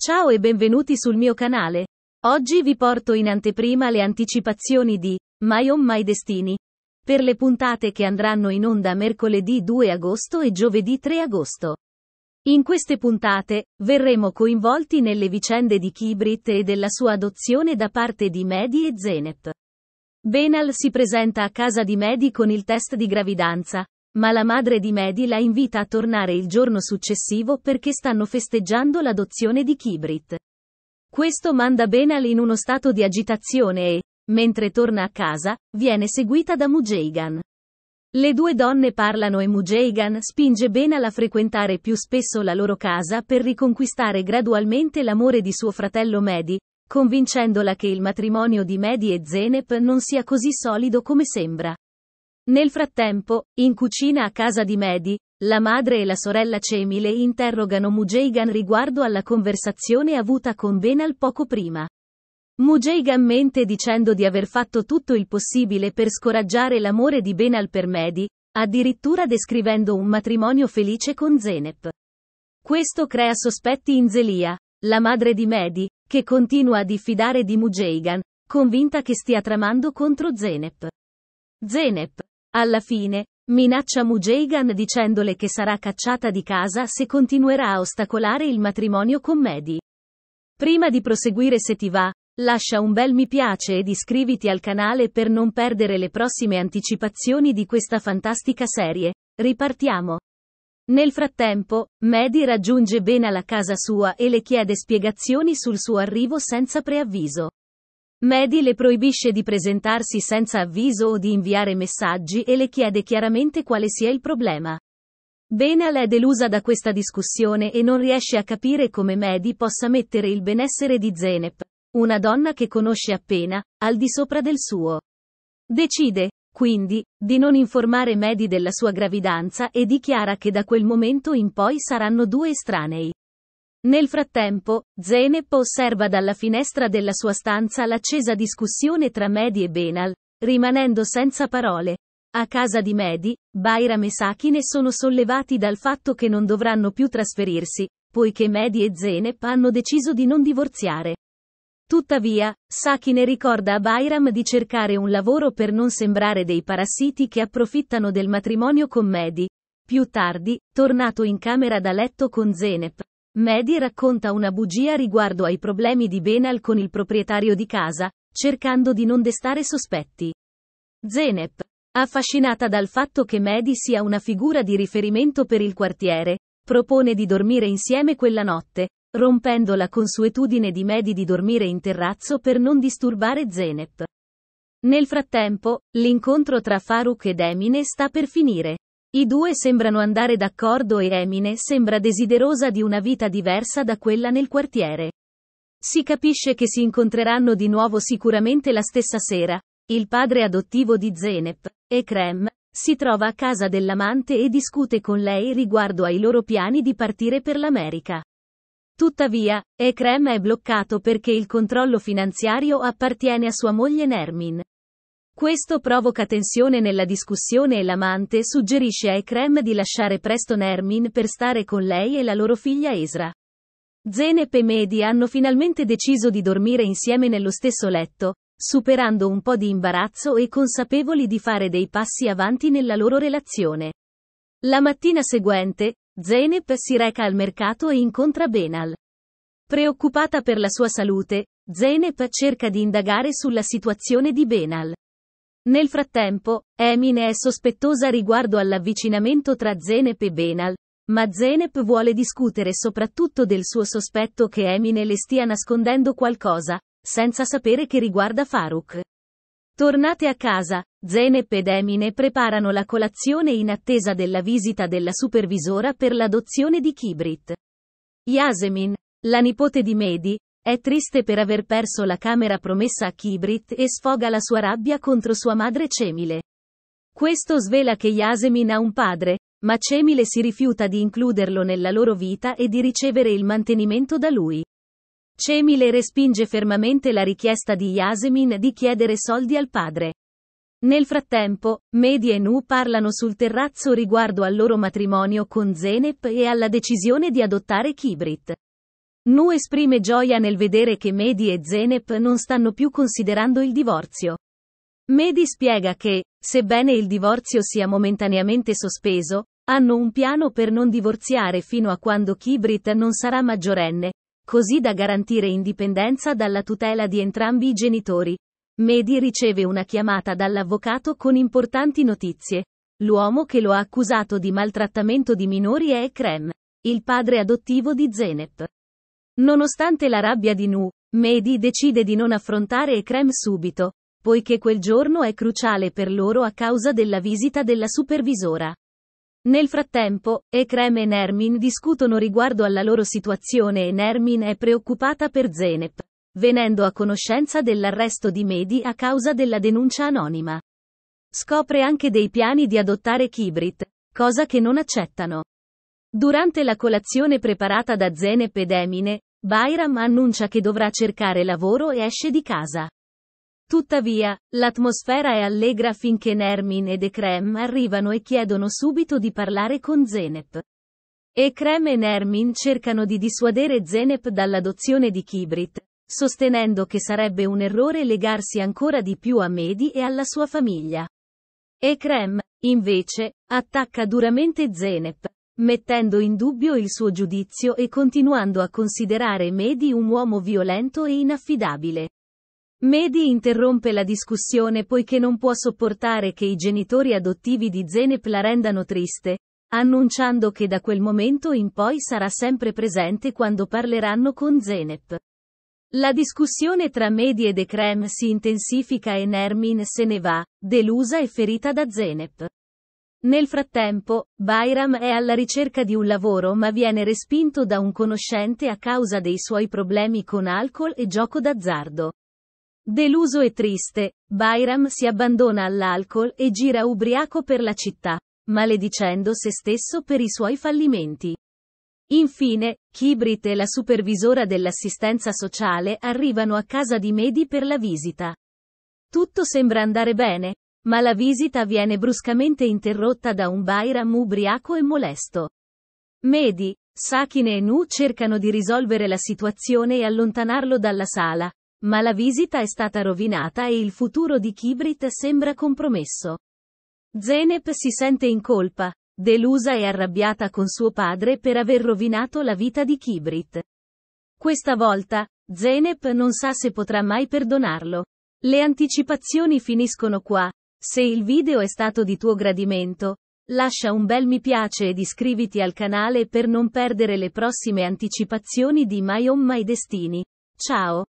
Ciao e benvenuti sul mio canale. Oggi vi porto in anteprima le anticipazioni di My On My Destiny per le puntate che andranno in onda mercoledì 2 agosto e giovedì 3 agosto. In queste puntate verremo coinvolti nelle vicende di Kibrit e della sua adozione da parte di Mehdi e Zenep. Benal si presenta a casa di Mehdi con il test di gravidanza, ma la madre di Mehdi la invita a tornare il giorno successivo perché stanno festeggiando l'adozione di Kibrit. Questo manda Benal in uno stato di agitazione e, mentre torna a casa, viene seguita da Mujeigan. Le due donne parlano e Mujeigan spinge Benal a frequentare più spesso la loro casa per riconquistare gradualmente l'amore di suo fratello Mehdi, convincendola che il matrimonio di Mehdi e Zenep non sia così solido come sembra. Nel frattempo, in cucina a casa di Mehdi, la madre e la sorella Cemile interrogano Mujeigan riguardo alla conversazione avuta con Benal poco prima. Mujeigan mente dicendo di aver fatto tutto il possibile per scoraggiare l'amore di Benal per Mehdi, addirittura descrivendo un matrimonio felice con Zenep. Questo crea sospetti in Zelia, la madre di Mehdi, che continua a diffidare di Mujeigan, convinta che stia tramando contro Zenep. Zenep, alla fine, minaccia Mujeigan dicendole che sarà cacciata di casa se continuerà a ostacolare il matrimonio con Mehdi. Prima di proseguire se ti va, lascia un bel mi piace ed iscriviti al canale per non perdere le prossime anticipazioni di questa fantastica serie. Ripartiamo. Nel frattempo, Mehdi raggiunge Bena la casa sua e le chiede spiegazioni sul suo arrivo senza preavviso. Mehdi le proibisce di presentarsi senza avviso o di inviare messaggi e le chiede chiaramente quale sia il problema. Benal è delusa da questa discussione e non riesce a capire come Mehdi possa mettere il benessere di Zenep, una donna che conosce appena, al di sopra del suo. Decide, quindi, di non informare Mehdi della sua gravidanza e dichiara che da quel momento in poi saranno due estranei. Nel frattempo, Zenep osserva dalla finestra della sua stanza l'accesa discussione tra Mehdi e Benal, rimanendo senza parole. A casa di Mehdi, Bayram e Sakine sono sollevati dal fatto che non dovranno più trasferirsi, poiché Mehdi e Zenep hanno deciso di non divorziare. Tuttavia, Sakine ricorda a Bayram di cercare un lavoro per non sembrare dei parassiti che approfittano del matrimonio con Mehdi. Più tardi, tornato in camera da letto con Zenep, Mehdi racconta una bugia riguardo ai problemi di Benal con il proprietario di casa, cercando di non destare sospetti. Zenep, affascinata dal fatto che Mehdi sia una figura di riferimento per il quartiere, propone di dormire insieme quella notte, rompendo la consuetudine di Mehdi di dormire in terrazzo per non disturbare Zenep. Nel frattempo, l'incontro tra Faruk ed Emine sta per finire. I due sembrano andare d'accordo e Emine sembra desiderosa di una vita diversa da quella nel quartiere. Si capisce che si incontreranno di nuovo sicuramente la stessa sera. Il padre adottivo di Zenep, Ekrem, si trova a casa dell'amante e discute con lei riguardo ai loro piani di partire per l'America. Tuttavia, Ekrem è bloccato perché il controllo finanziario appartiene a sua moglie Nermin. Questo provoca tensione nella discussione e l'amante suggerisce a Ekrem di lasciare presto Nermin per stare con lei e la loro figlia Esra. Zenep e Mehdi hanno finalmente deciso di dormire insieme nello stesso letto, superando un po' di imbarazzo e consapevoli di fare dei passi avanti nella loro relazione. La mattina seguente, Zenep si reca al mercato e incontra Benal. Preoccupata per la sua salute, Zenep cerca di indagare sulla situazione di Benal. Nel frattempo, Emine è sospettosa riguardo all'avvicinamento tra Zenep e Benal, ma Zenep vuole discutere soprattutto del suo sospetto che Emine le stia nascondendo qualcosa, senza sapere che riguarda Faruk. Tornate a casa, Zenep ed Emine preparano la colazione in attesa della visita della supervisora per l'adozione di Kibrit. Yasemin, la nipote di Mehdi, è triste per aver perso la camera promessa a Kibrit e sfoga la sua rabbia contro sua madre Cemile. Questo svela che Yasemin ha un padre, ma Cemile si rifiuta di includerlo nella loro vita e di ricevere il mantenimento da lui. Cemile respinge fermamente la richiesta di Yasemin di chiedere soldi al padre. Nel frattempo, Medi e Nu parlano sul terrazzo riguardo al loro matrimonio con Zenep e alla decisione di adottare Kibrit. Nu esprime gioia nel vedere che Mehdi e Zenep non stanno più considerando il divorzio. Mehdi spiega che, sebbene il divorzio sia momentaneamente sospeso, hanno un piano per non divorziare fino a quando Kibrit non sarà maggiorenne, così da garantire indipendenza dalla tutela di entrambi i genitori. Mehdi riceve una chiamata dall'avvocato con importanti notizie. L'uomo che lo ha accusato di maltrattamento di minori è Ekrem, il padre adottivo di Zenep. Nonostante la rabbia di Nu, Mehdi decide di non affrontare Ekrem subito, poiché quel giorno è cruciale per loro a causa della visita della supervisora. Nel frattempo, Ekrem e Nermin discutono riguardo alla loro situazione e Nermin è preoccupata per Zenep, venendo a conoscenza dell'arresto di Mehdi a causa della denuncia anonima. Scopre anche dei piani di adottare Kibrit, cosa che non accettano. Durante la colazione preparata da Zenep ed Emine, Bayram annuncia che dovrà cercare lavoro e esce di casa. Tuttavia, l'atmosfera è allegra finché Nermin ed Ekrem arrivano e chiedono subito di parlare con Zenep. Ekrem e Nermin cercano di dissuadere Zenep dall'adozione di Kibrit, sostenendo che sarebbe un errore legarsi ancora di più a Mehdi e alla sua famiglia. Ekrem, invece, attacca duramente Zenep, mettendo in dubbio il suo giudizio e continuando a considerare Mehdi un uomo violento e inaffidabile. Mehdi interrompe la discussione poiché non può sopportare che i genitori adottivi di Zenep la rendano triste, annunciando che da quel momento in poi sarà sempre presente quando parleranno con Zenep. La discussione tra Mehdi ed Ekrem si intensifica e Nermin se ne va, delusa e ferita da Zenep. Nel frattempo, Bayram è alla ricerca di un lavoro ma viene respinto da un conoscente a causa dei suoi problemi con alcol e gioco d'azzardo. Deluso e triste, Bayram si abbandona all'alcol e gira ubriaco per la città, maledicendo se stesso per i suoi fallimenti. Infine, Kibrit e la supervisora dell'assistenza sociale arrivano a casa di Mehdi per la visita. Tutto sembra andare bene, ma la visita viene bruscamente interrotta da un Bayram ubriaco e molesto. Mehdi, Sakine e Nu cercano di risolvere la situazione e allontanarlo dalla sala, ma la visita è stata rovinata e il futuro di Kibrit sembra compromesso. Zenep si sente in colpa, delusa e arrabbiata con suo padre per aver rovinato la vita di Kibrit. Questa volta, Zenep non sa se potrà mai perdonarlo. Le anticipazioni finiscono qua, se il video è stato di tuo gradimento, lascia un bel mi piace ed iscriviti al canale per non perdere le prossime anticipazioni di My On My Destiny. Ciao!